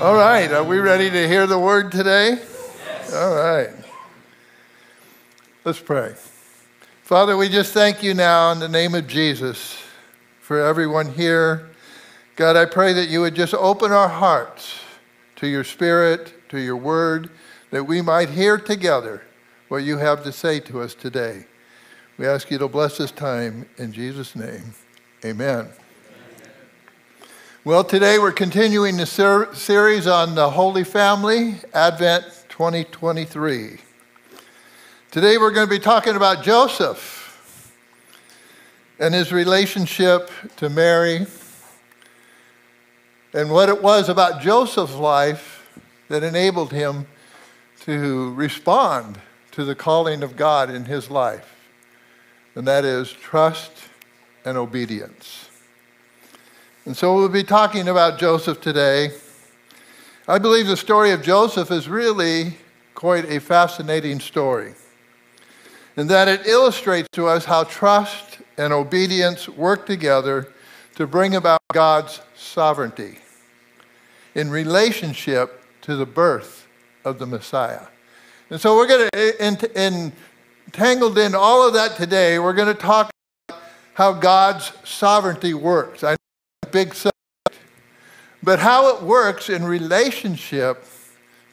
All right, are we ready to hear the word today? Yes. All right. Let's pray. Father, we just thank you now in the name of Jesus for everyone here. God, I pray that you would just open our hearts to your spirit, to your word, that we might hear together what you have to say to us today. We ask you to bless this time in Jesus' name. Amen. Well, today we're continuing the ser- series on the Holy Family, Advent 2023. Today we're going to be talking about Joseph and his relationship to Mary and what it was about Joseph's life that enabled him to respond to the calling of God in his life, and that is trust and obedience. And so we'll be talking about Joseph today. I believe the story of Joseph is really quite a fascinating story, in that it illustrates to us how trust and obedience work together to bring about God's sovereignty in relationship to the birth of the Messiah. And so we're going to, entangled in all of that today, we're going to talk about how God's sovereignty works. I big subject. But how it works in relationship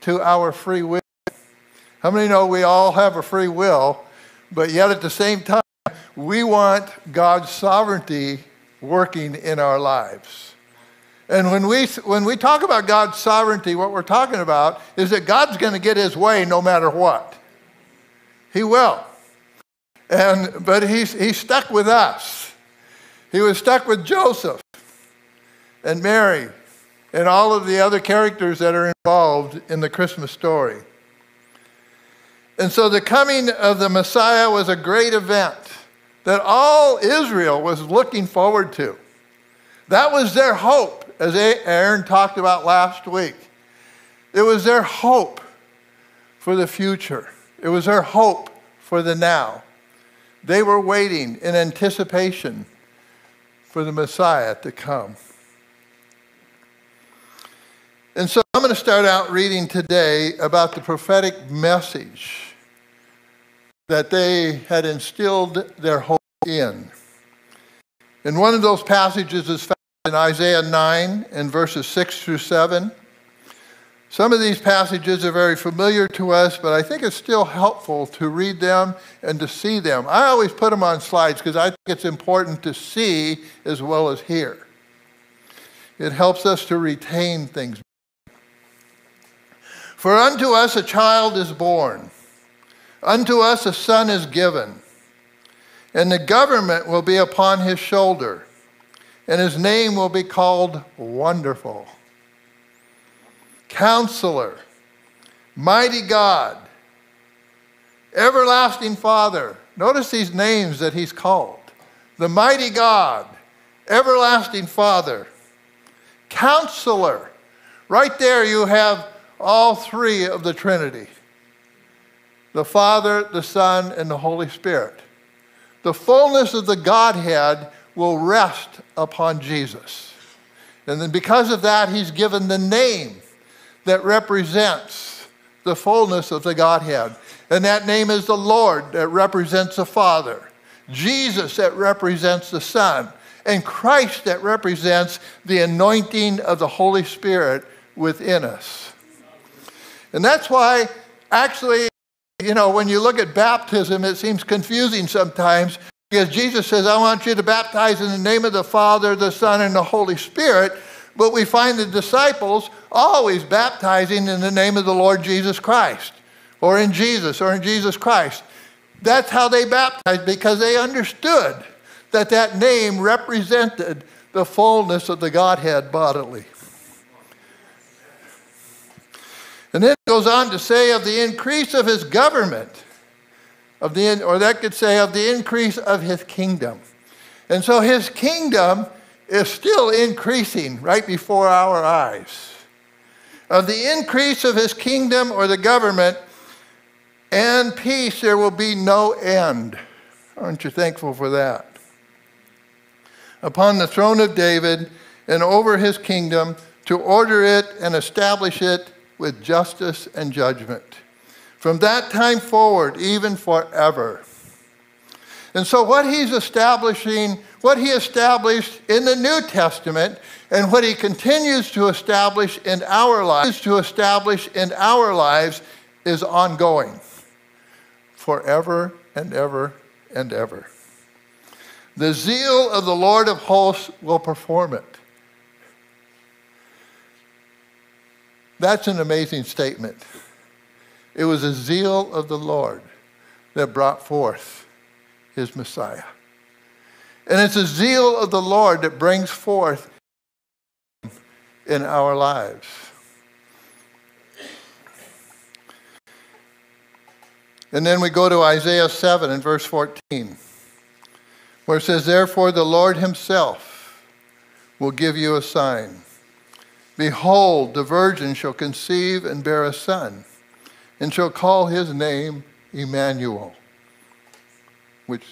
to our free will. How many know we all have a free will, but yet at the same time, we want God's sovereignty working in our lives. And when we, when we talk about God's sovereignty, what we're talking about is that God's going to get his way no matter what. He will. And, but he's, he's stuck with us. He was stuck with Joseph and Mary and all of the other characters that are involved in the Christmas story. And so the coming of the Messiah was a great event that all Israel was looking forward to. That was their hope, as Aaron talked about last week. It was their hope for the future, it was their hope for the now. They were waiting in anticipation for the Messiah to come. And so I'm going to start out reading today about the prophetic message that they had instilled their hope in. And one of those passages is found in Isaiah 9 and verses 6 through 7. Some of these passages are very familiar to us, but I think it's still helpful to read them and to see them. I always put them on slides because I think it's important to see as well as hear. It helps us to retain things for unto us a child is born, unto us a son is given, and the government will be upon his shoulder, and his name will be called Wonderful, Counselor, Mighty God, Everlasting Father. Notice these names that he's called the Mighty God, Everlasting Father, Counselor. Right there, you have all three of the Trinity the Father, the Son, and the Holy Spirit. The fullness of the Godhead will rest upon Jesus. And then because of that, he's given the name that represents the fullness of the Godhead. And that name is the Lord that represents the Father, Jesus that represents the Son, and Christ that represents the anointing of the Holy Spirit within us. And that's why, actually, you know, when you look at baptism, it seems confusing sometimes because Jesus says, I want you to baptize in the name of the Father, the Son, and the Holy Spirit. But we find the disciples always baptizing in the name of the Lord Jesus Christ, or in Jesus, or in Jesus Christ. That's how they baptized because they understood that that name represented the fullness of the Godhead bodily. And then it goes on to say of the increase of his government, of the, or that could say of the increase of his kingdom. And so his kingdom is still increasing right before our eyes. Of the increase of his kingdom or the government and peace, there will be no end. Aren't you thankful for that? Upon the throne of David and over his kingdom to order it and establish it with justice and judgment. From that time forward, even forever. And so, what he's establishing, what he established in the New Testament, and what he continues to establish in our lives, to establish in our lives, is ongoing, forever and ever and ever. The zeal of the Lord of hosts will perform it. That's an amazing statement. It was a zeal of the Lord that brought forth his Messiah. And it's a zeal of the Lord that brings forth in our lives. And then we go to Isaiah 7 and verse 14, where it says, Therefore the Lord himself will give you a sign. Behold, the virgin shall conceive and bear a son, and shall call his name Emmanuel, which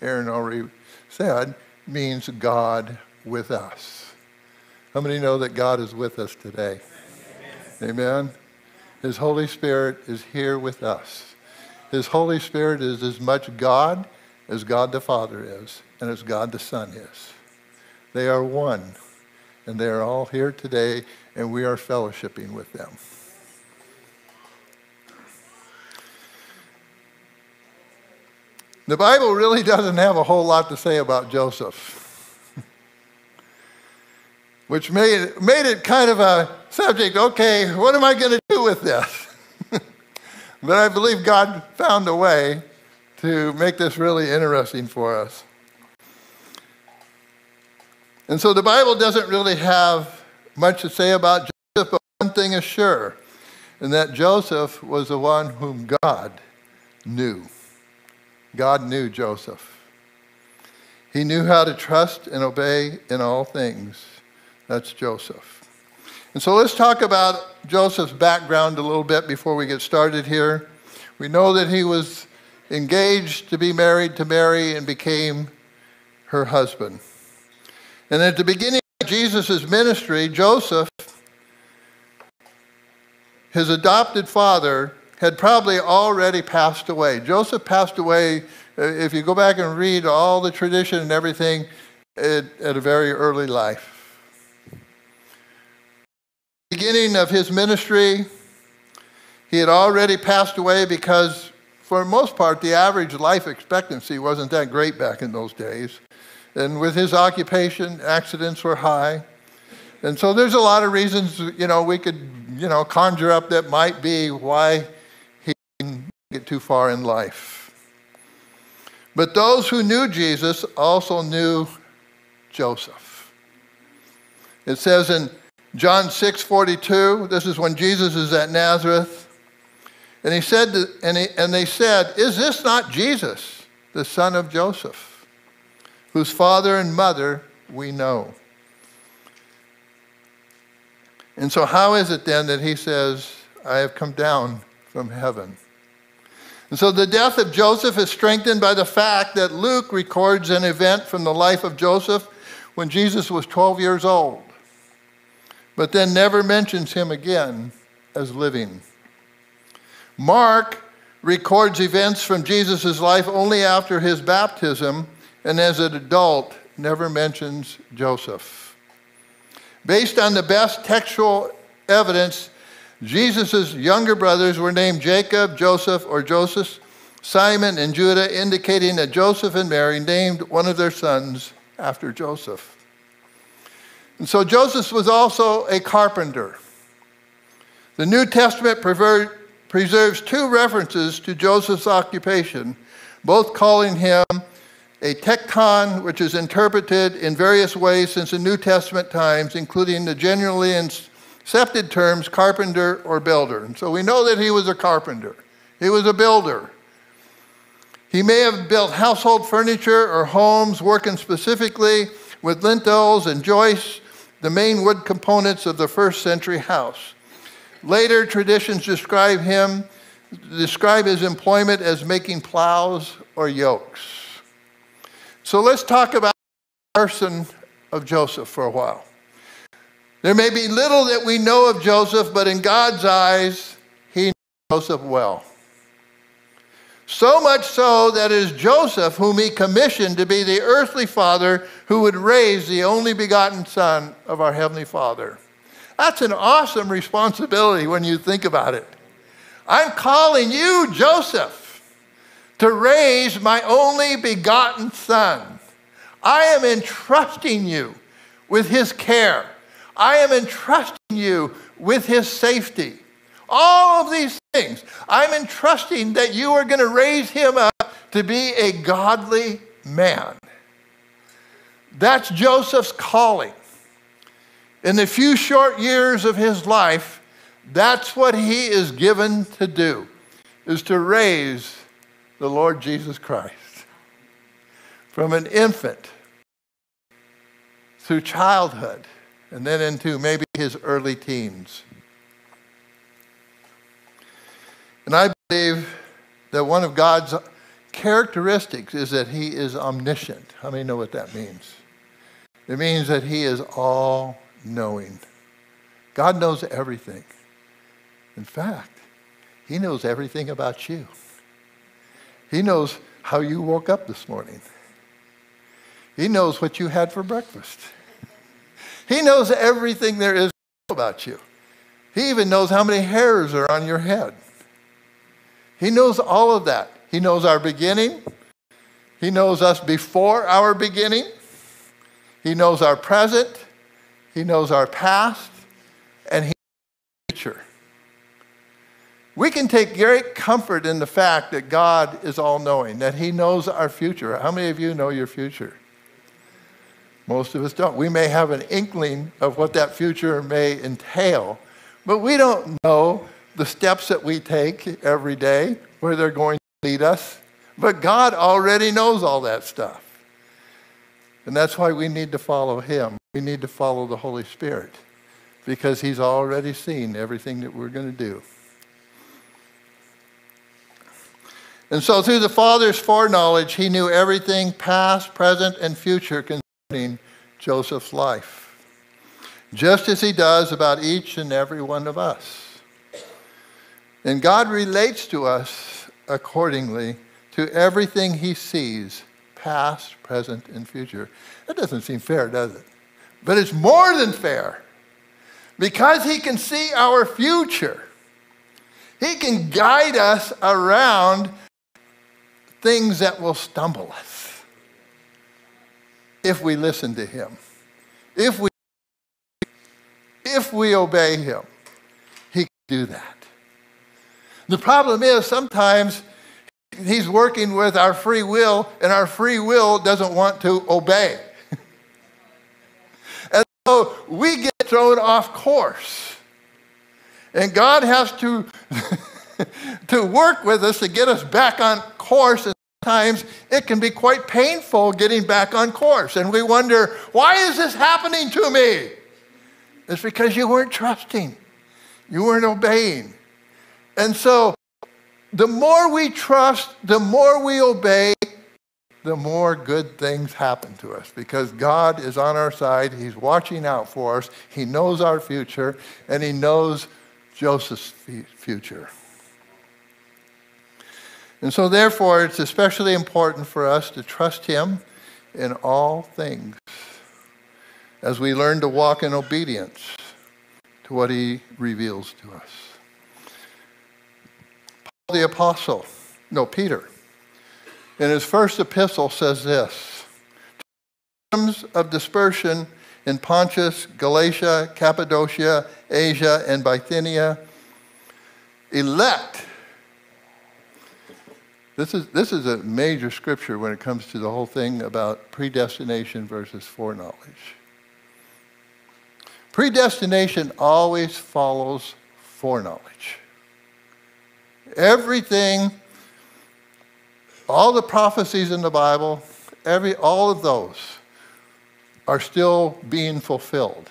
Aaron already said means God with us. How many know that God is with us today? Amen. Amen. His Holy Spirit is here with us. His Holy Spirit is as much God as God the Father is, and as God the Son is. They are one and they are all here today, and we are fellowshipping with them. The Bible really doesn't have a whole lot to say about Joseph, which made made it kind of a subject okay, what am I going to do with this? but I believe God found a way to make this really interesting for us. And so the Bible doesn't really have much to say about Joseph, but one thing is sure, and that Joseph was the one whom God knew. God knew Joseph. He knew how to trust and obey in all things. That's Joseph. And so let's talk about Joseph's background a little bit before we get started here. We know that he was engaged to be married to Mary and became her husband. And at the beginning of Jesus' ministry, Joseph, his adopted father, had probably already passed away. Joseph passed away, uh, if you go back and read all the tradition and everything, at, at a very early life. Beginning of his ministry, he had already passed away because, for the most part, the average life expectancy wasn't that great back in those days. And with his occupation, accidents were high. And so there's a lot of reasons, you know, we could, you know, conjure up that might be why he didn't get too far in life. But those who knew Jesus also knew Joseph. It says in John 6 42, this is when Jesus is at Nazareth. And he said, to, and, he, and they said, Is this not Jesus, the son of Joseph? Whose father and mother we know. And so, how is it then that he says, I have come down from heaven? And so, the death of Joseph is strengthened by the fact that Luke records an event from the life of Joseph when Jesus was 12 years old, but then never mentions him again as living. Mark records events from Jesus' life only after his baptism and as an adult never mentions Joseph. Based on the best textual evidence, Jesus' younger brothers were named Jacob, Joseph, or Joseph, Simon, and Judah, indicating that Joseph and Mary named one of their sons after Joseph. And so Joseph was also a carpenter. The New Testament preserves two references to Joseph's occupation, both calling him a tekton, which is interpreted in various ways since the New Testament times, including the generally accepted terms carpenter or builder. And so we know that he was a carpenter, he was a builder. He may have built household furniture or homes, working specifically with lintels and joists, the main wood components of the first century house. Later traditions describe him, describe his employment as making plows or yokes. So let's talk about the person of Joseph for a while. There may be little that we know of Joseph, but in God's eyes, he knows Joseph well. So much so that it is Joseph whom he commissioned to be the earthly father who would raise the only begotten son of our heavenly father. That's an awesome responsibility when you think about it. I'm calling you, Joseph, to raise my only begotten son. I am entrusting you with his care. I am entrusting you with his safety. All of these things. I'm entrusting that you are going to raise him up to be a godly man. That's Joseph's calling. In the few short years of his life, that's what he is given to do, is to raise the Lord Jesus Christ from an infant through childhood and then into maybe his early teens. And I believe that one of God's characteristics is that he is omniscient. How many know what that means? It means that he is all knowing. God knows everything. In fact, he knows everything about you. He knows how you woke up this morning. He knows what you had for breakfast. He knows everything there is about you. He even knows how many hairs are on your head. He knows all of that. He knows our beginning. He knows us before our beginning. He knows our present. He knows our past. And He knows our future. We can take great comfort in the fact that God is all knowing, that He knows our future. How many of you know your future? Most of us don't. We may have an inkling of what that future may entail, but we don't know the steps that we take every day, where they're going to lead us. But God already knows all that stuff. And that's why we need to follow Him. We need to follow the Holy Spirit because He's already seen everything that we're going to do. And so, through the Father's foreknowledge, He knew everything past, present, and future concerning Joseph's life, just as He does about each and every one of us. And God relates to us accordingly to everything he sees, past, present, and future. That doesn't seem fair, does it? But it's more than fair. Because he can see our future, he can guide us around things that will stumble us if we listen to him. If we if we obey him, he can do that. The problem is sometimes he's working with our free will, and our free will doesn't want to obey. and so we get thrown off course. And God has to, to work with us to get us back on course. And sometimes it can be quite painful getting back on course. And we wonder, why is this happening to me? It's because you weren't trusting, you weren't obeying. And so the more we trust, the more we obey, the more good things happen to us because God is on our side. He's watching out for us. He knows our future, and He knows Joseph's future. And so, therefore, it's especially important for us to trust Him in all things as we learn to walk in obedience to what He reveals to us Paul the apostle, no, Peter, in his first epistle says this To the victims of dispersion in Pontus, Galatia, Cappadocia, Asia, and Bithynia, elect. This is, this is a major scripture when it comes to the whole thing about predestination versus foreknowledge. Predestination always follows foreknowledge. Everything, all the prophecies in the Bible, every, all of those are still being fulfilled.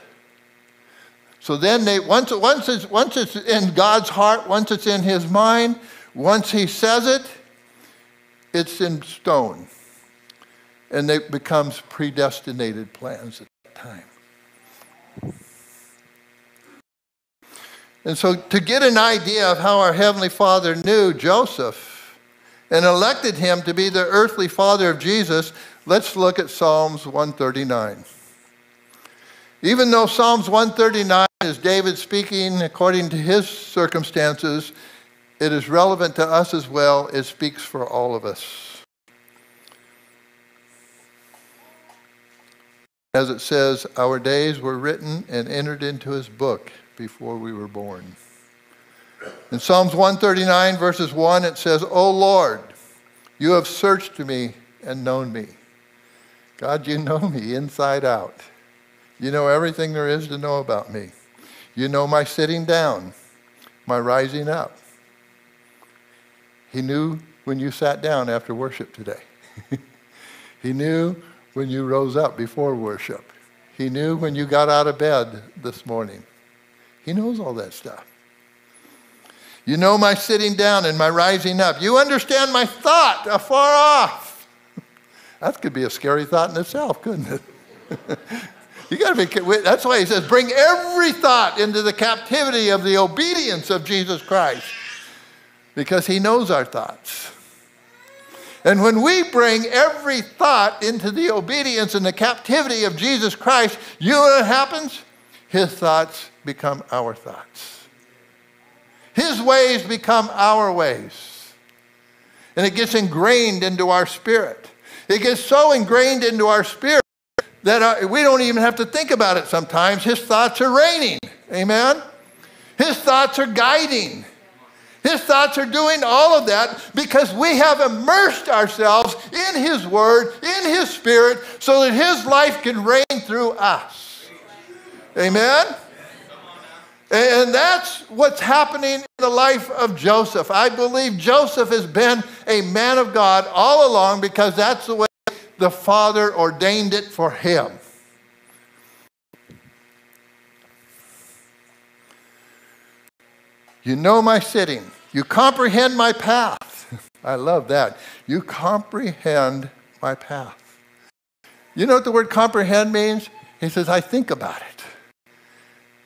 So then they, once, once, it's, once it's in God's heart, once it's in his mind, once he says it, it's in stone. And it becomes predestinated plans at that time. And so, to get an idea of how our Heavenly Father knew Joseph and elected him to be the earthly father of Jesus, let's look at Psalms 139. Even though Psalms 139 is David speaking according to his circumstances, it is relevant to us as well. It speaks for all of us. As it says, our days were written and entered into his book before we were born. In Psalms 139, verses 1, it says, O Lord, you have searched me and known me. God, you know me inside out. You know everything there is to know about me. You know my sitting down, my rising up. He knew when you sat down after worship today. he knew when you rose up before worship. He knew when you got out of bed this morning. He knows all that stuff. You know my sitting down and my rising up. You understand my thought afar off. that could be a scary thought in itself, couldn't it? you got to be, that's why he says, bring every thought into the captivity of the obedience of Jesus Christ. Because he knows our thoughts. And when we bring every thought into the obedience and the captivity of Jesus Christ, you know what happens? His thoughts become our thoughts. His ways become our ways. And it gets ingrained into our spirit. It gets so ingrained into our spirit that uh, we don't even have to think about it sometimes. His thoughts are reigning. Amen? His thoughts are guiding. His thoughts are doing all of that because we have immersed ourselves in His Word, in His Spirit, so that His life can reign through us. Amen? And that's what's happening in the life of Joseph. I believe Joseph has been a man of God all along because that's the way the Father ordained it for him. You know my sitting. You comprehend my path. I love that. You comprehend my path. You know what the word comprehend means? He says, I think about it.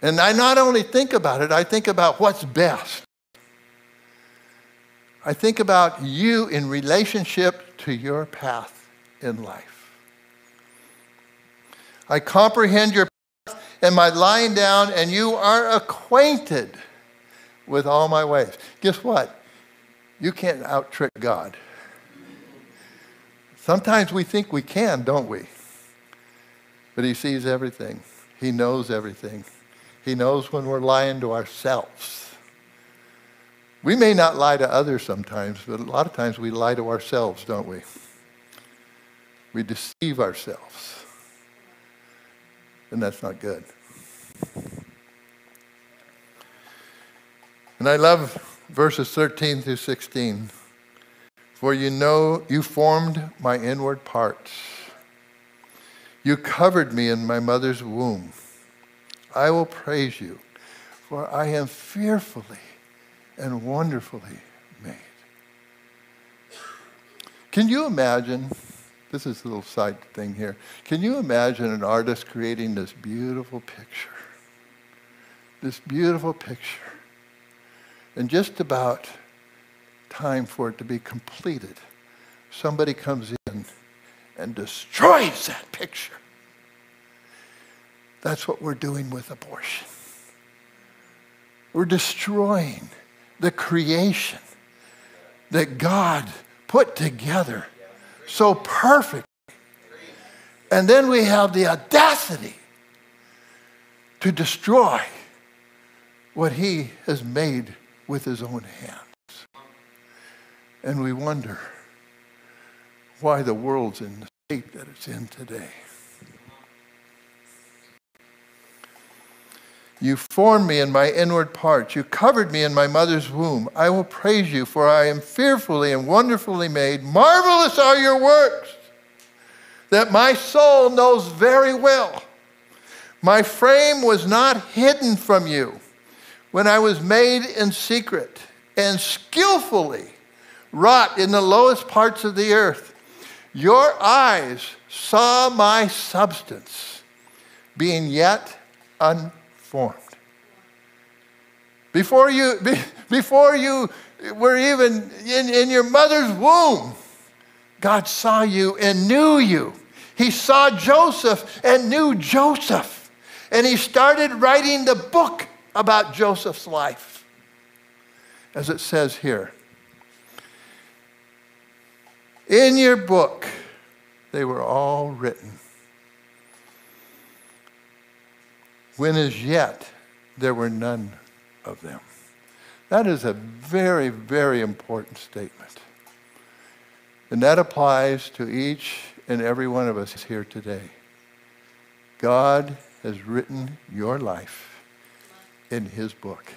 And I not only think about it, I think about what's best. I think about you in relationship to your path in life. I comprehend your path and my lying down, and you are acquainted with all my ways. Guess what? You can't out trick God. Sometimes we think we can, don't we? But He sees everything, He knows everything. He knows when we're lying to ourselves. We may not lie to others sometimes, but a lot of times we lie to ourselves, don't we? We deceive ourselves. And that's not good. And I love verses 13 through 16. For you know, you formed my inward parts. You covered me in my mother's womb. I will praise you, for I am fearfully and wonderfully made. Can you imagine? This is a little side thing here. Can you imagine an artist creating this beautiful picture? This beautiful picture. And just about time for it to be completed, somebody comes in and destroys that picture. That's what we're doing with abortion. We're destroying the creation that God put together so perfect. And then we have the audacity to destroy what he has made with his own hands. And we wonder why the world's in the state that it's in today. You formed me in my inward parts. You covered me in my mother's womb. I will praise you, for I am fearfully and wonderfully made. Marvelous are your works that my soul knows very well. My frame was not hidden from you when I was made in secret and skillfully wrought in the lowest parts of the earth. Your eyes saw my substance being yet unformed. Before you, be, before you were even in, in your mother's womb, God saw you and knew you. He saw Joseph and knew Joseph. And he started writing the book about Joseph's life, as it says here. In your book, they were all written. When as yet there were none of them. That is a very, very important statement. And that applies to each and every one of us here today. God has written your life in His book.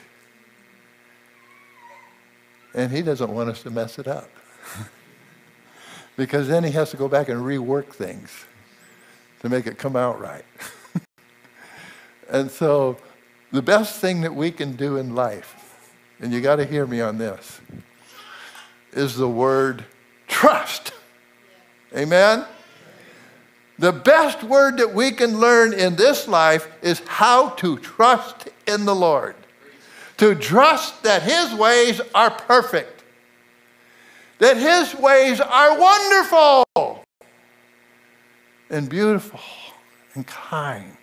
And He doesn't want us to mess it up. because then He has to go back and rework things to make it come out right. and so the best thing that we can do in life, and you got to hear me on this, is the word trust. Amen? The best word that we can learn in this life is how to trust in the Lord. To trust that His ways are perfect, that His ways are wonderful and beautiful and kind.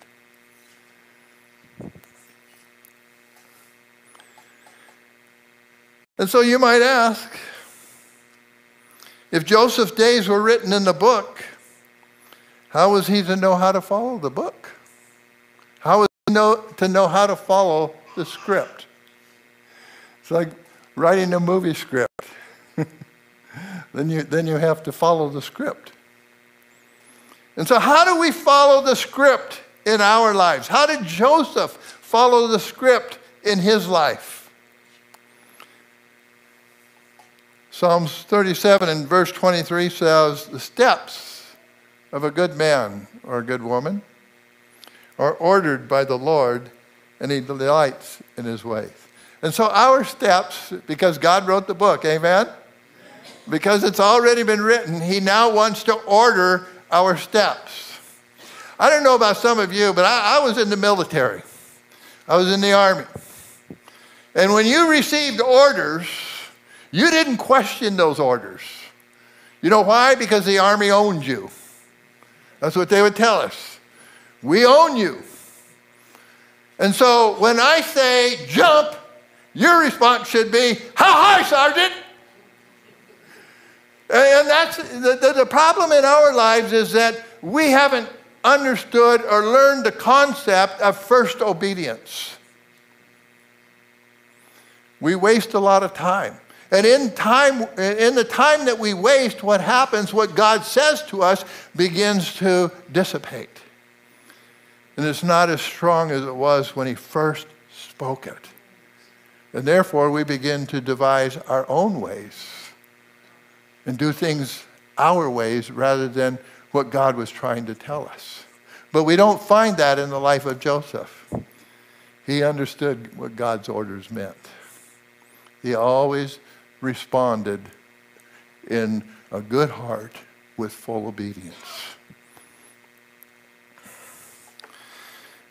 And so you might ask if Joseph's days were written in the book, how was he to know how to follow the book? How was he know, to know how to follow the script? It's like writing a movie script. then, you, then you have to follow the script. And so, how do we follow the script in our lives? How did Joseph follow the script in his life? Psalms 37 and verse 23 says, The steps of a good man or a good woman are ordered by the Lord, and he delights in his ways. And so our steps, because God wrote the book, amen? Because it's already been written, he now wants to order our steps. I don't know about some of you, but I, I was in the military. I was in the army. And when you received orders, you didn't question those orders. You know why? Because the army owned you. That's what they would tell us. We own you. And so when I say jump, your response should be, How high, Sergeant? And that's the, the, the, problem in our lives is that we haven't understood or learned the concept of first obedience. We waste a lot of time. And in time, in the time that we waste, what happens, what God says to us begins to dissipate. And it's not as strong as it was when he first spoke it. And therefore, we begin to devise our own ways and do things our ways rather than what God was trying to tell us. But we don't find that in the life of Joseph. He understood what God's orders meant. He always responded in a good heart with full obedience.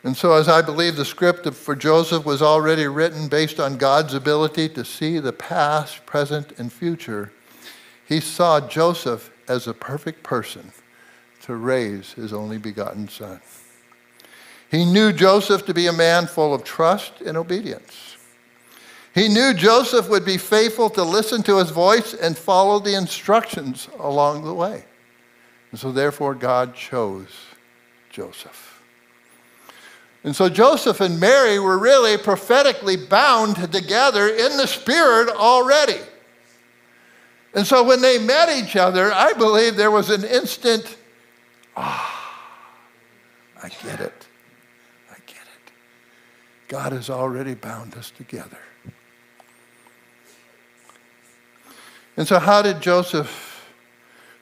And so, as I believe the script for Joseph was already written based on God's ability to see the past, present, and future, he saw Joseph as a perfect person to raise his only begotten son. He knew Joseph to be a man full of trust and obedience. He knew Joseph would be faithful to listen to his voice and follow the instructions along the way. And so, therefore, God chose Joseph. And so, Joseph and Mary were really prophetically bound together in the Spirit already. And so, when they met each other, I believe there was an instant, ah, I get it. I get it. God has already bound us together. And so, how did Joseph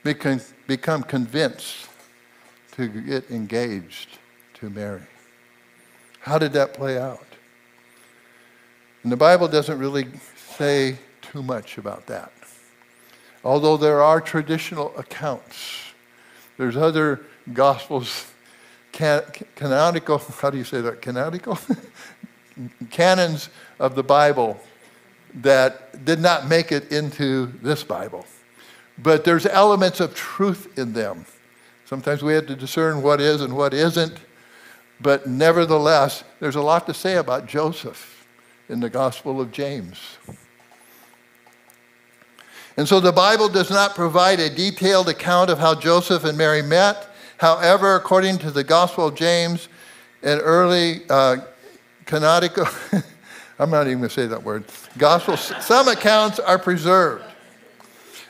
become, become convinced to get engaged to Mary? How did that play out? And the Bible doesn't really say too much about that. Although there are traditional accounts, there's other gospels, can, canonical, how do you say that? Canonical? canons of the Bible that did not make it into this Bible. But there's elements of truth in them. Sometimes we have to discern what is and what isn't. But nevertheless, there's a lot to say about Joseph in the Gospel of James. And so the Bible does not provide a detailed account of how Joseph and Mary met. However, according to the Gospel of James, an early uh, canonical, I'm not even going to say that word, Gospel, some accounts are preserved.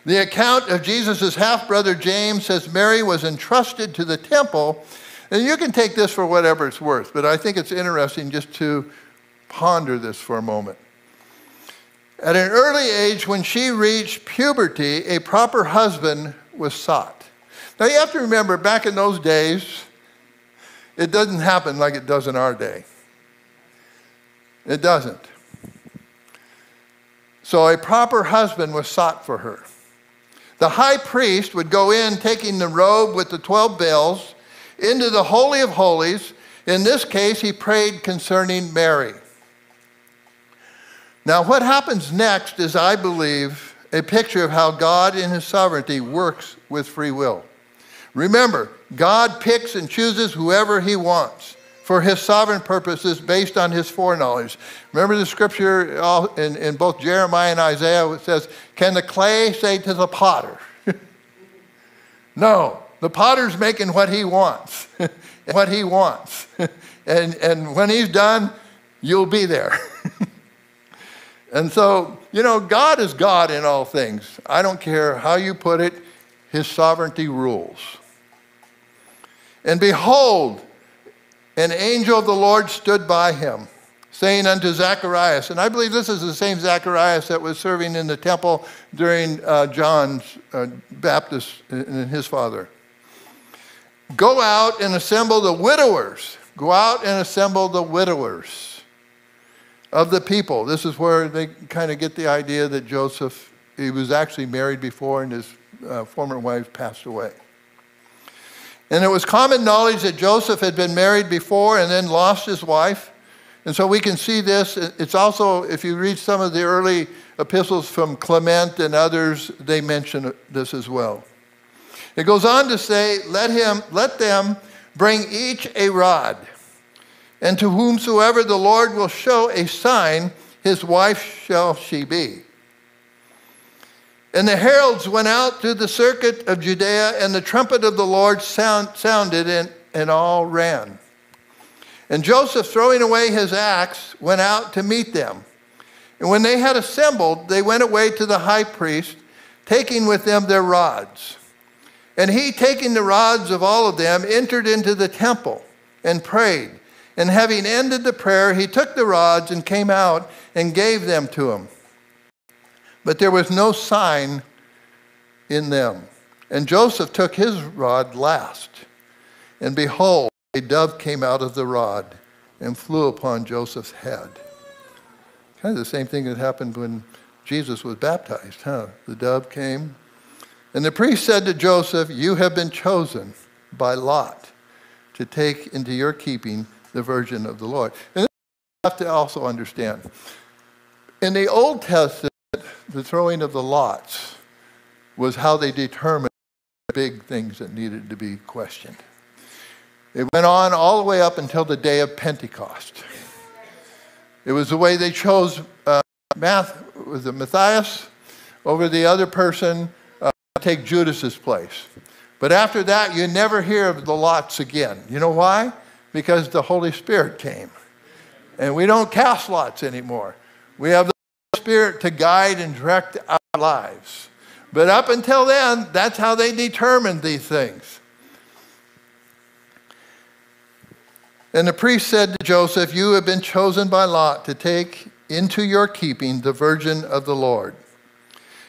The account of Jesus' half brother James says Mary was entrusted to the temple. And you can take this for whatever it's worth, but I think it's interesting just to ponder this for a moment. At an early age, when she reached puberty, a proper husband was sought. Now you have to remember, back in those days, it doesn't happen like it does in our day. It doesn't. So a proper husband was sought for her. The high priest would go in taking the robe with the 12 bells into the Holy of Holies. In this case, he prayed concerning Mary. Now, what happens next is, I believe, a picture of how God in his sovereignty works with free will. Remember, God picks and chooses whoever he wants for his sovereign purposes based on his foreknowledge. Remember the scripture in, in both Jeremiah and Isaiah it says, Can the clay say to the potter? no, the potter's making what he wants, what he wants. and, and when he's done, you'll be there. and so, you know, God is God in all things. I don't care how you put it, his sovereignty rules. And behold, an angel of the Lord stood by him, saying unto Zacharias, and I believe this is the same Zacharias that was serving in the temple during uh, John's uh, Baptist and his father. Go out and assemble the widowers. Go out and assemble the widowers of the people. This is where they kind of get the idea that Joseph, he was actually married before and his uh, former wife passed away. And it was common knowledge that Joseph had been married before and then lost his wife. And so we can see this. It's also, if you read some of the early epistles from Clement and others, they mention this as well. It goes on to say, let him, let them bring each a rod, and to whomsoever the Lord will show a sign, his wife shall she be. And the heralds went out through the circuit of Judea, and the trumpet of the Lord sound, sounded, and, and all ran. And Joseph, throwing away his axe, went out to meet them. And when they had assembled, they went away to the high priest, taking with them their rods. And he, taking the rods of all of them, entered into the temple and prayed. And having ended the prayer, he took the rods and came out and gave them to him. But there was no sign in them. And Joseph took his rod last. And behold, a dove came out of the rod and flew upon Joseph's head. Kind of the same thing that happened when Jesus was baptized, huh? The dove came. And the priest said to Joseph, You have been chosen by Lot to take into your keeping the virgin of the Lord. And this you have to also understand. In the Old Testament, the throwing of the lots was how they determined big things that needed to be questioned. It went on all the way up until the day of Pentecost. It was the way they chose uh, Math, was it Matthias over the other person uh, take Judas's place. But after that, you never hear of the lots again. You know why? Because the Holy Spirit came. And we don't cast lots anymore. We have the Spirit to guide and direct our lives. But up until then, that's how they determined these things. And the priest said to Joseph, You have been chosen by Lot to take into your keeping the virgin of the Lord.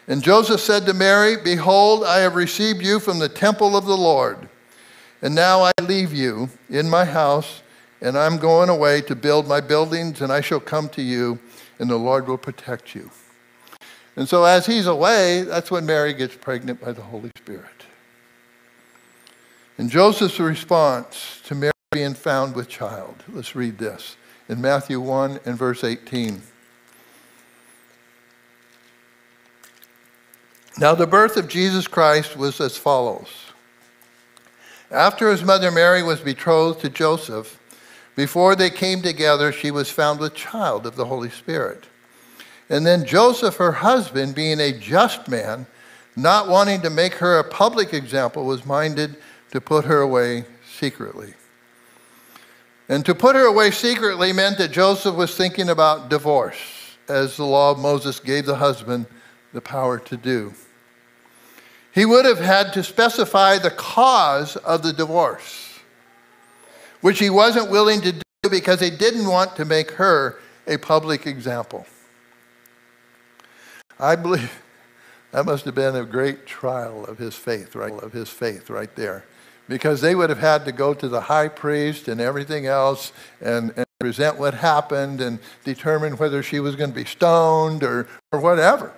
And Joseph said to Mary, Behold, I have received you from the temple of the Lord. And now I leave you in my house, and I'm going away to build my buildings, and I shall come to you and the Lord will protect you. And so, as he's away, that's when Mary gets pregnant by the Holy Spirit. And Joseph's response to Mary being found with child, let's read this in Matthew 1 and verse 18. Now, the birth of Jesus Christ was as follows. After his mother Mary was betrothed to Joseph, before they came together, she was found with child of the Holy Spirit. And then Joseph, her husband, being a just man, not wanting to make her a public example, was minded to put her away secretly. And to put her away secretly meant that Joseph was thinking about divorce, as the law of Moses gave the husband the power to do. He would have had to specify the cause of the divorce, which he wasn't willing to do because he didn't want to make her a public example. I believe that must have been a great trial of his faith, right? Of his faith right there. Because they would have had to go to the high priest and everything else and, and present what happened and determine whether she was going to be stoned or, or whatever.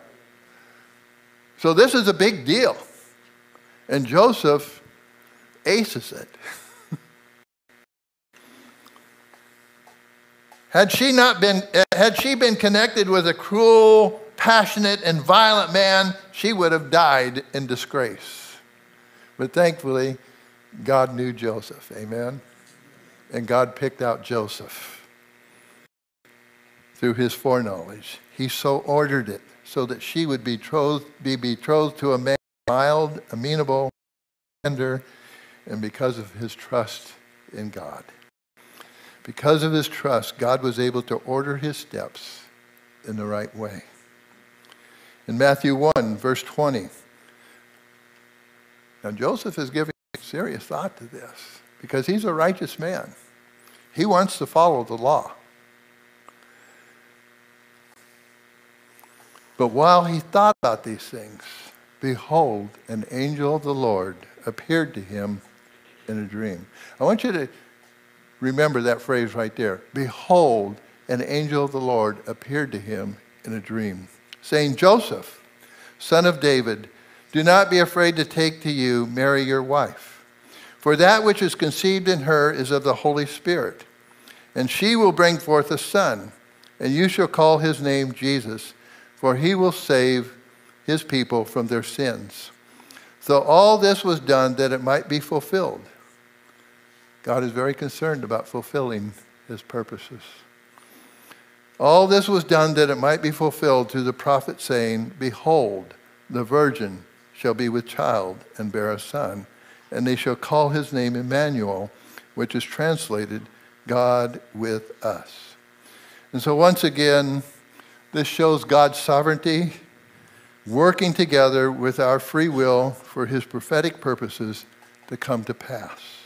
So this is a big deal. And Joseph aces it. had she not been eh, had she been connected with a cruel, passionate, and violent man, she would have died in disgrace. But thankfully, God knew Joseph. Amen. And God picked out Joseph through his foreknowledge. He so ordered it so that she would betrothed, be betrothed to a man mild, amenable, tender, and because of his trust in God. Because of his trust, God was able to order his steps in the right way. In Matthew 1, verse 20, now Joseph is giving serious thought to this because he's a righteous man. He wants to follow the law. But while he thought about these things, behold, an angel of the Lord appeared to him in a dream. I want you to remember that phrase right there. Behold, an angel of the Lord appeared to him in a dream, saying, Joseph, son of David, do not be afraid to take to you Mary your wife, for that which is conceived in her is of the Holy Spirit. And she will bring forth a son, and you shall call his name Jesus for he will save his people from their sins. So all this was done that it might be fulfilled. God is very concerned about fulfilling his purposes. All this was done that it might be fulfilled through the prophet saying, Behold, the virgin shall be with child and bear a son, and they shall call his name Emmanuel, which is translated God with us. And so once again, this shows God's sovereignty working together with our free will for his prophetic purposes to come to pass.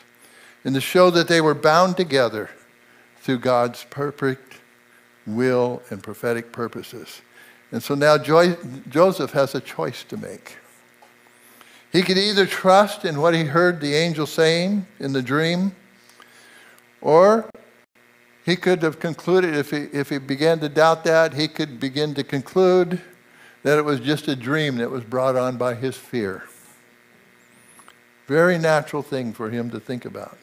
And to show that they were bound together through God's perfect will and prophetic purposes. And so now Joseph has a choice to make. He could either trust in what he heard the angel saying in the dream, or he could have concluded, if he, if he began to doubt that, he could begin to conclude that it was just a dream that was brought on by his fear. Very natural thing for him to think about.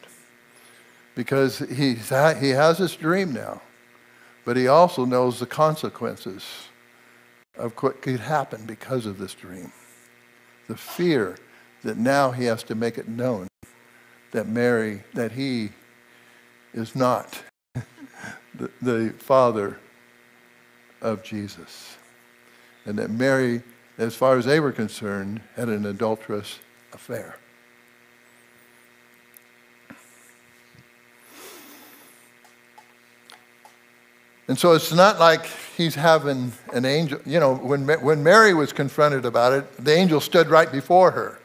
Because he, he has this dream now, but he also knows the consequences of what could happen because of this dream. The fear that now he has to make it known that Mary, that he is not the, the father of Jesus. And that Mary, as far as they were concerned, had an adulterous affair. And so it's not like he's having an angel. You know, when, when Mary was confronted about it, the angel stood right before her.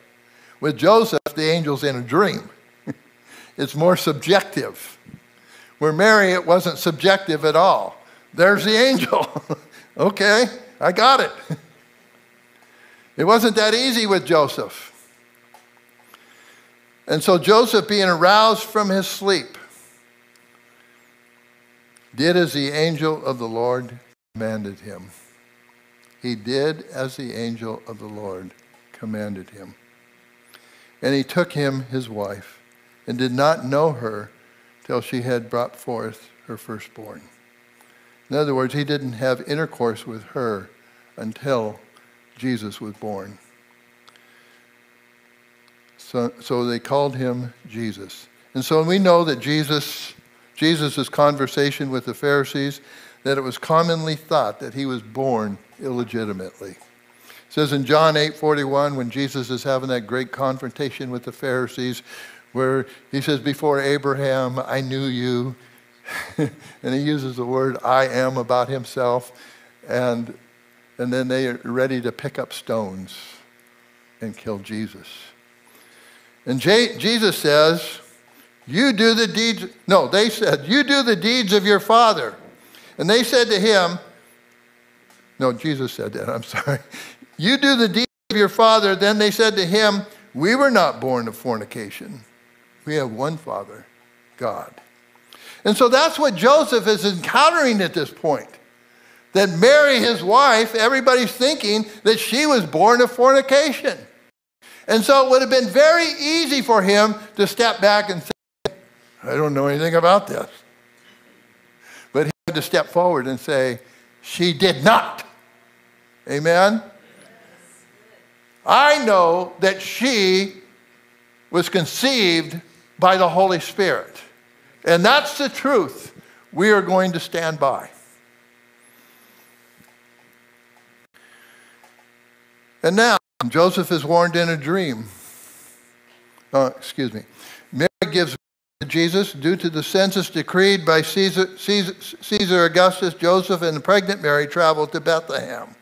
With Joseph, the angel's in a dream. it's more subjective. Where Mary, it wasn't subjective at all. There's the angel. okay, I got it. It wasn't that easy with Joseph. And so Joseph, being aroused from his sleep, did as the angel of the Lord commanded him. He did as the angel of the Lord commanded him. And he took him his wife and did not know her till she had brought forth her firstborn. In other words, he didn't have intercourse with her until Jesus was born. So, so they called him Jesus. And so we know that Jesus, Jesus' conversation with the Pharisees, that it was commonly thought that he was born illegitimately. It says in John 8 41, when Jesus is having that great confrontation with the Pharisees, where he says, Before Abraham, I knew you. and he uses the word I am about himself. And, and then they are ready to pick up stones and kill Jesus. And J- Jesus says, You do the deeds. No, they said, You do the deeds of your father. And they said to him, No, Jesus said that, I'm sorry. You do the deeds of your father. Then they said to him, We were not born of fornication. We have one Father, God. And so that's what Joseph is encountering at this point. That Mary, his wife, everybody's thinking that she was born of fornication. And so it would have been very easy for him to step back and say, I don't know anything about this. But he had to step forward and say, She did not. Amen? I know that she was conceived by the Holy Spirit. And that's the truth we are going to stand by. And now, Joseph is warned in a dream. Oh, excuse me. Mary gives Jesus due to the census decreed by Caesar, Caesar, Caesar Augustus. Joseph and the pregnant Mary traveled to Bethlehem.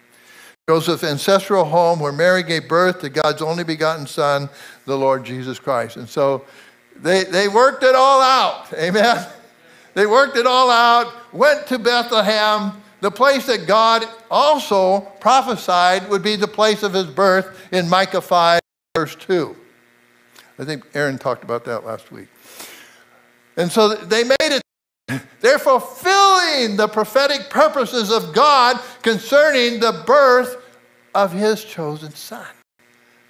Joseph's ancestral home where Mary gave birth to God's only begotten Son, the Lord Jesus Christ. And so they, they worked it all out. Amen. They worked it all out, went to Bethlehem, the place that God also prophesied would be the place of his birth in Micah 5, verse 2. I think Aaron talked about that last week. And so they made it they're fulfilling the prophetic purposes of God concerning the birth of his chosen son,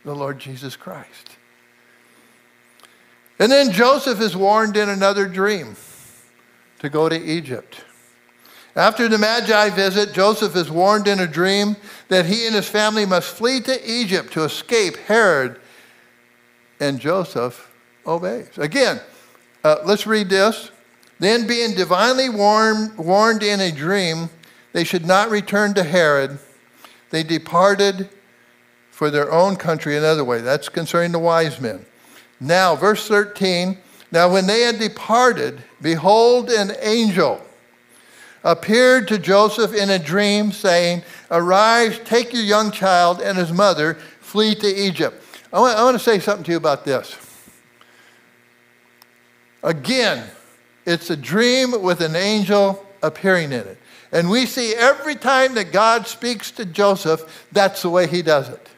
the Lord Jesus Christ. And then Joseph is warned in another dream to go to Egypt. After the Magi visit, Joseph is warned in a dream that he and his family must flee to Egypt to escape Herod, and Joseph obeys. Again, uh, let's read this. Then, being divinely warned, warned in a dream, they should not return to Herod. They departed for their own country another way. That's concerning the wise men. Now, verse 13 Now, when they had departed, behold, an angel appeared to Joseph in a dream, saying, Arise, take your young child and his mother, flee to Egypt. I want, I want to say something to you about this. Again, it's a dream with an angel appearing in it. And we see every time that God speaks to Joseph, that's the way he does it.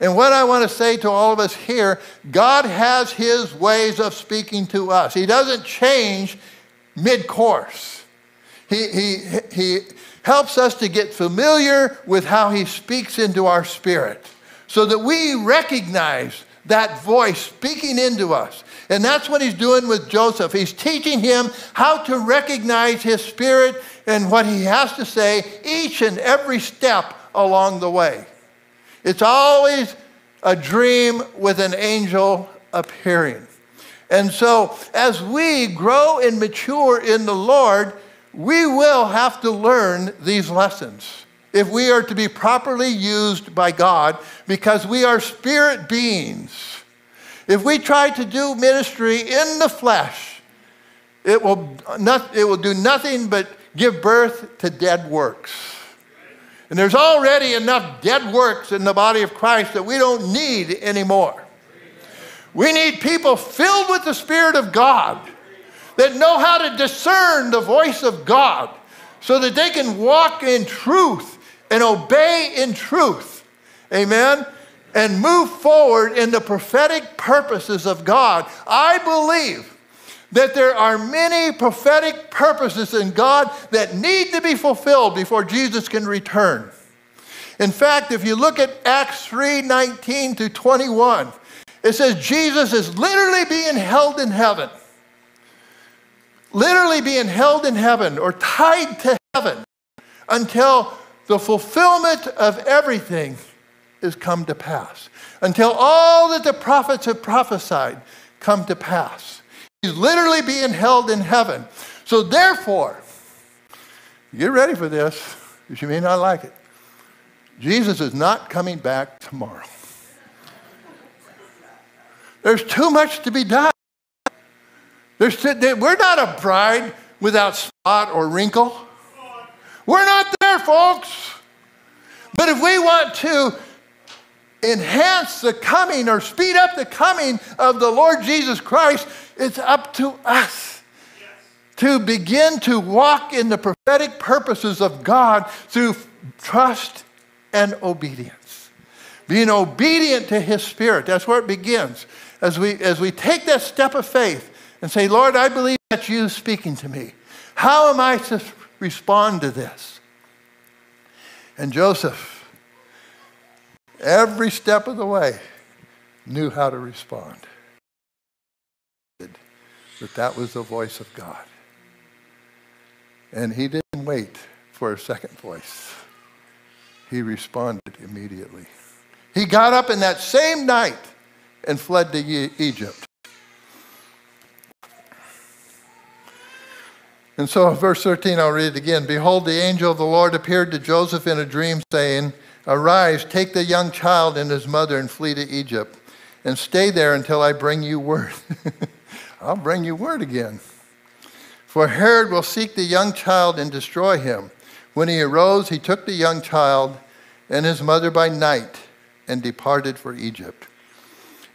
And what I want to say to all of us here, God has his ways of speaking to us. He doesn't change mid course. He, he, he helps us to get familiar with how he speaks into our spirit so that we recognize that voice speaking into us. And that's what he's doing with Joseph. He's teaching him how to recognize his spirit and what he has to say each and every step along the way. It's always a dream with an angel appearing. And so, as we grow and mature in the Lord, we will have to learn these lessons if we are to be properly used by God because we are spirit beings. If we try to do ministry in the flesh, it will, not, it will do nothing but give birth to dead works. And there's already enough dead works in the body of Christ that we don't need anymore. We need people filled with the Spirit of God that know how to discern the voice of God so that they can walk in truth and obey in truth. Amen and move forward in the prophetic purposes of God. I believe that there are many prophetic purposes in God that need to be fulfilled before Jesus can return. In fact, if you look at Acts 3 19 to 21, it says Jesus is literally being held in heaven. literally being held in heaven or tied to heaven until the fulfillment of everything is come to pass, until all that the prophets have prophesied come to pass. He's literally being held in heaven. So therefore, get ready for this, because you may not like it. Jesus is not coming back tomorrow. There's too much to be done. There's, we're not a bride without spot or wrinkle. We're not there, folks. But if we want to enhance the coming or speed up the coming of the Lord Jesus Christ, it's up to us to begin to walk in the prophetic purposes of God through trust and obedience. Being obedient to His Spirit, that's where it begins. As we, as we take that step of faith and say, Lord, I believe that's you speaking to me. How am I to respond to this? And Joseph, every step of the way, knew how to respond. That that was the voice of God. And he didn't wait for a second voice. He responded immediately. He got up in that same night and fled to Egypt. And so, verse 13, I'll read it again. Behold, the angel of the Lord appeared to Joseph in a dream, saying, Arise, take the young child and his mother and flee to Egypt, and stay there until I bring you word. I'll bring you word again. For Herod will seek the young child and destroy him. When he arose, he took the young child and his mother by night and departed for Egypt,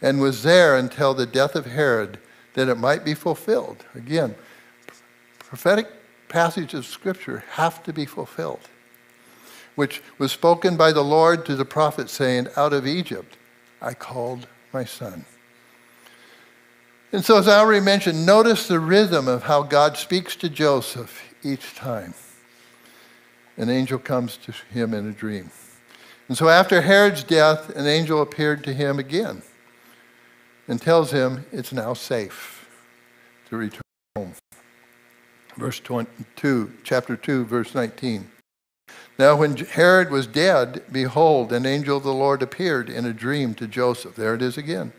and was there until the death of Herod, that it might be fulfilled. Again, prophetic passages of Scripture have to be fulfilled, which was spoken by the Lord to the prophet, saying, Out of Egypt I called my son. And so, as I already mentioned, notice the rhythm of how God speaks to Joseph each time. An angel comes to him in a dream. And so, after Herod's death, an angel appeared to him again and tells him it's now safe to return home verse 22, chapter 2, verse 19. Now, when Herod was dead, behold, an angel of the Lord appeared in a dream to Joseph. There it is again,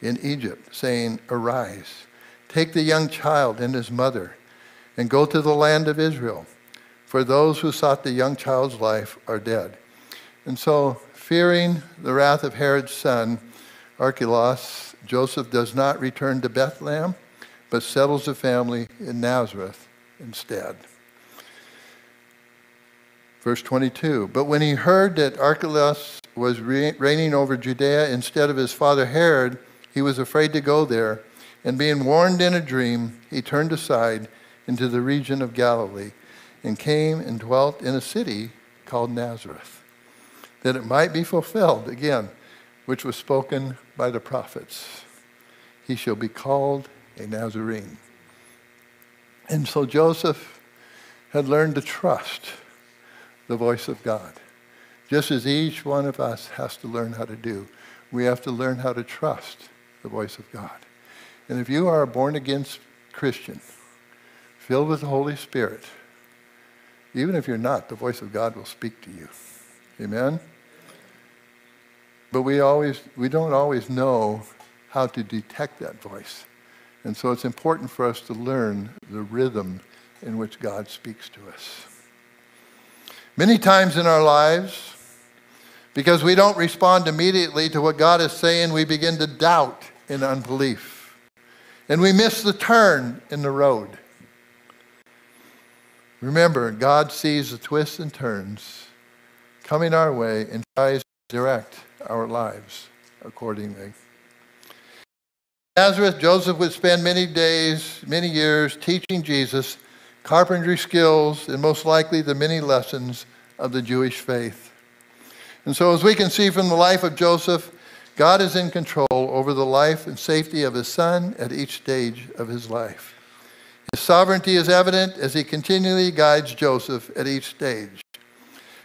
in Egypt, saying, Arise, take the young child and his mother, and go to the land of Israel, for those who sought the young child's life are dead. And so, fearing the wrath of Herod's son, Archelaus, Joseph does not return to Bethlehem but settles the family in Nazareth instead. Verse 22 But when he heard that Archelaus was reigning over Judea instead of his father Herod, he was afraid to go there. And being warned in a dream, he turned aside into the region of Galilee and came and dwelt in a city called Nazareth, that it might be fulfilled, again, which was spoken by the prophets. He shall be called a Nazarene. And so Joseph had learned to trust the voice of God, just as each one of us has to learn how to do. We have to learn how to trust the voice of God. And if you are a born again Christian, filled with the Holy Spirit, even if you're not, the voice of God will speak to you. Amen? But we always we don't always know how to detect that voice. And so it's important for us to learn the rhythm in which God speaks to us. Many times in our lives, because we don't respond immediately to what God is saying, we begin to doubt in unbelief. And we miss the turn in the road. Remember, God sees the twists and turns coming our way and tries to direct our lives accordingly. Nazareth, Joseph would spend many days, many years teaching Jesus carpentry skills and most likely the many lessons of the Jewish faith. And so, as we can see from the life of Joseph, God is in control over the life and safety of his son at each stage of his life. His sovereignty is evident as he continually guides Joseph at each stage.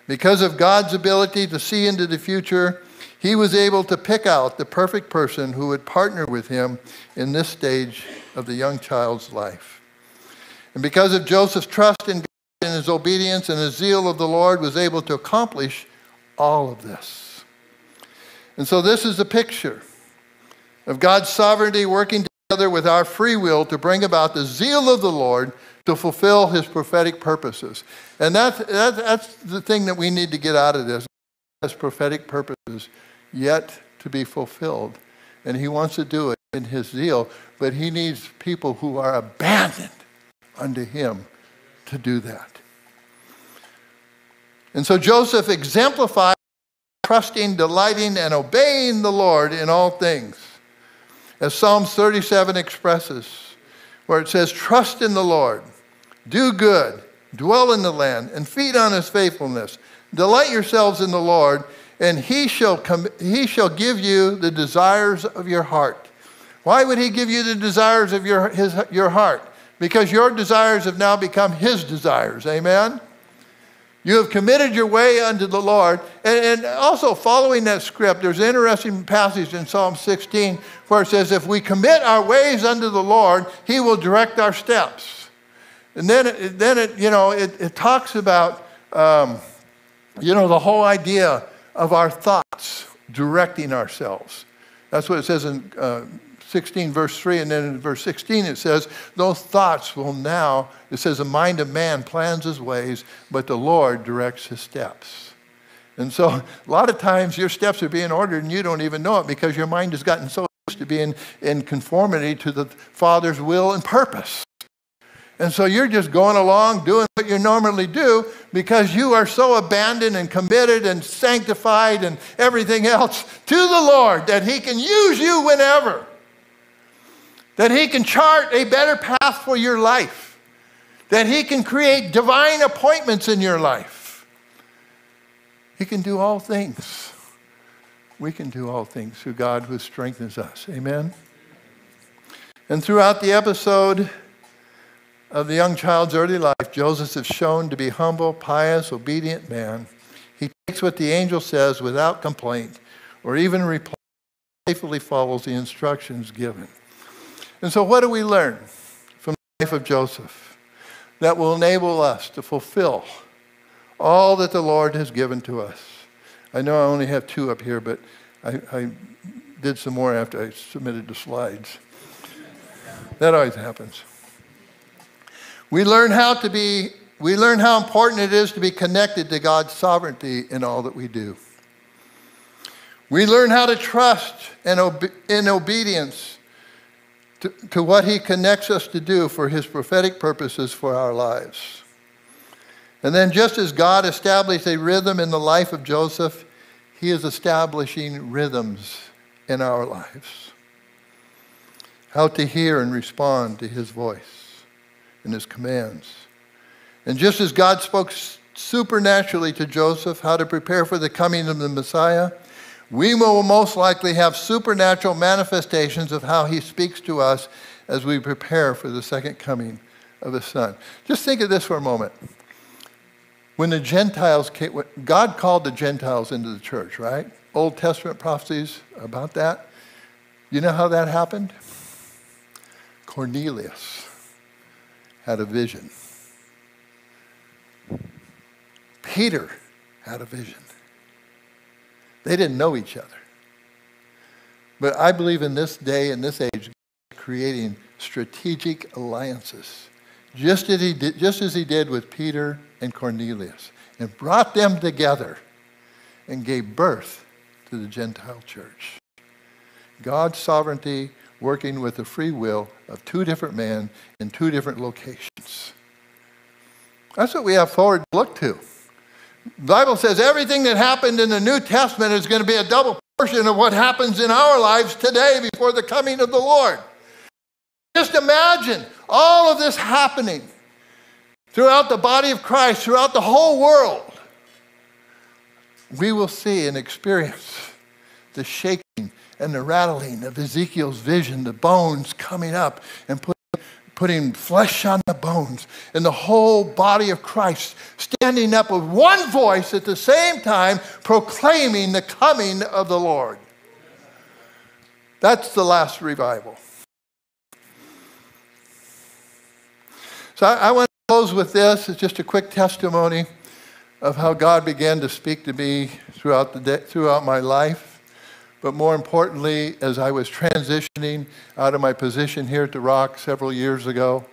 Because of God's ability to see into the future, he was able to pick out the perfect person who would partner with him in this stage of the young child's life. And because of Joseph's trust in God and his obedience and his zeal of the Lord, was able to accomplish all of this. And so this is a picture of God's sovereignty working together with our free will to bring about the zeal of the Lord to fulfill his prophetic purposes. And that's, that, that's the thing that we need to get out of this. Has prophetic purposes yet to be fulfilled. And he wants to do it in his zeal, but he needs people who are abandoned unto him to do that. And so Joseph exemplified trusting, delighting, and obeying the Lord in all things. As Psalms 37 expresses, where it says, Trust in the Lord, do good, dwell in the land, and feed on his faithfulness. Delight yourselves in the Lord, and he shall, com- he shall give you the desires of your heart. Why would he give you the desires of your, his, your heart? Because your desires have now become his desires. Amen? You have committed your way unto the Lord. And, and, also, following that script, there's an interesting passage in Psalm 16 where it says, If we commit our ways unto the Lord, he will direct our steps. And then, then it, you know, it, it talks about, um, you know, the whole idea of our thoughts directing ourselves. That's what it says in uh, 16, verse 3. And then in verse 16, it says, Those thoughts will now, it says, the mind of man plans his ways, but the Lord directs his steps. And so a lot of times your steps are being ordered and you don't even know it because your mind has gotten so used to being in conformity to the Father's will and purpose. And so you're just going along doing what you normally do because you are so abandoned and committed and sanctified and everything else to the Lord that He can use you whenever. That He can chart a better path for your life. That He can create divine appointments in your life. He can do all things. We can do all things through God who strengthens us. Amen. And throughout the episode, of the young child's early life, Joseph is shown to be humble, pious, obedient man. He takes what the angel says without complaint or even reply, faithfully follows the instructions given. And so, what do we learn from the life of Joseph that will enable us to fulfill all that the Lord has given to us? I know I only have two up here, but I, I did some more after I submitted the slides. That always happens. We learn how to be, we learn how important it is to be connected to God's sovereignty in all that we do. We learn how to trust and obe- in obedience to, to what He connects us to do for His prophetic purposes for our lives. And then, just as God established a rhythm in the life of Joseph, He is establishing rhythms in our lives. How to hear and respond to His voice and his commands. And just as God spoke supernaturally to Joseph how to prepare for the coming of the Messiah, we will most likely have supernatural manifestations of how he speaks to us as we prepare for the second coming of his son. Just think of this for a moment. When the Gentiles came, God called the Gentiles into the church, right? Old Testament prophecies about that. You know how that happened? Cornelius had a vision. Peter had a vision. They didn't know each other. But I believe in this day, in this age, God is creating strategic alliances, just as he did, just as he did with Peter and Cornelius, and brought them together and gave birth to the Gentile church. God's sovereignty working with the free will of two different men in two different locations. That's what we have forward to look to. The Bible says everything that happened in the New Testament is going to be a double portion of what happens in our lives today before the coming of the Lord. Just imagine all of this happening throughout the body of Christ, throughout the whole world. We will see and experience the shaking and the rattling of Ezekiel's vision, the bones coming up and put, putting flesh on the bones, and the whole body of Christ standing up with one voice at the same time, proclaiming the coming of the Lord. That's the last revival. So I, I want to close with this. It's just a quick testimony of how God began to speak to me throughout, the day, throughout my life. But more importantly, as I was transitioning out of my position here at the Rock several years ago,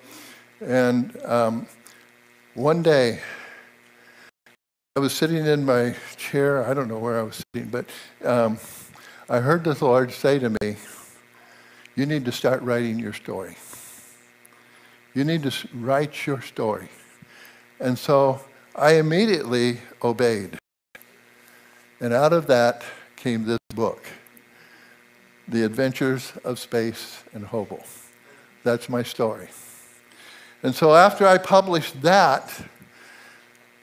and um, one day I was sitting in my chair. I don't know where I was sitting, but um, I heard the Lord say to me, You need to start writing your story. You need to write your story. And so I immediately obeyed. And out of that came this book, The Adventures of Space and Hobel. That's my story. And so after I published that,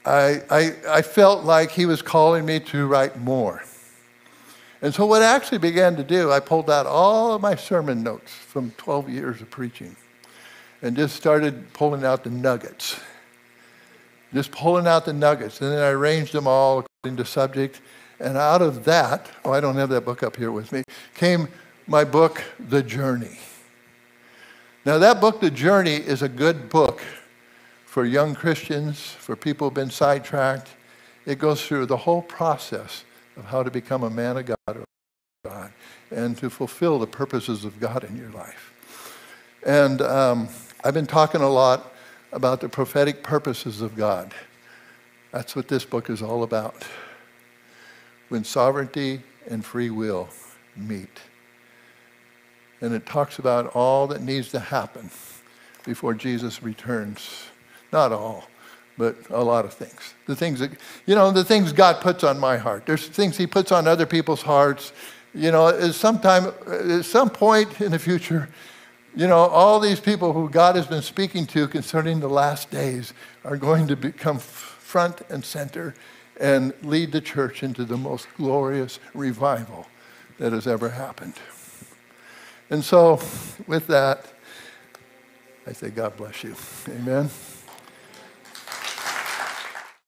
I, I, I felt like he was calling me to write more. And so what I actually began to do, I pulled out all of my sermon notes from 12 years of preaching and just started pulling out the nuggets. Just pulling out the nuggets. And then I arranged them all according to subject. And out of that, oh, I don't have that book up here with me, came my book, The Journey. Now, that book, The Journey, is a good book for young Christians, for people who've been sidetracked. It goes through the whole process of how to become a man of God or God and to fulfill the purposes of God in your life. And um, I've been talking a lot about the prophetic purposes of God. That's what this book is all about. When sovereignty and free will meet. And it talks about all that needs to happen before Jesus returns not all, but a lot of things. The things that, you know, the things God puts on my heart. There's things He puts on other people's hearts. You know, at sometime, at some point in the future, you know, all these people who God has been speaking to concerning the last days are going to become front and center and lead the church into the most glorious revival that has ever happened. And so, with that, I say, God bless you. Amen.